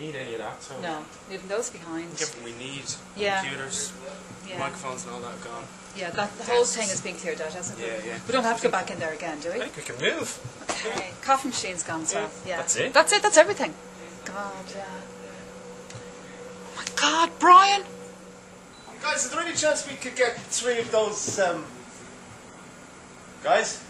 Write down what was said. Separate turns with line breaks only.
need any of that. So
No, leaving those behind.
Given we need
Yeah.
computers,
Yeah,
microphones, and all that gone.
yeah. That the whole thing is being cleared out, hasn't it?
Yeah, yeah.
We don't have to go back in there again, do
I
we?
think we can move.
Okay. Coffee machine's gone as well. Yeah.
That's it?
That's it. That's everything. God, yeah. Oh my God, Brian.
Guys, is there any chance we could get three of those, um... Guys?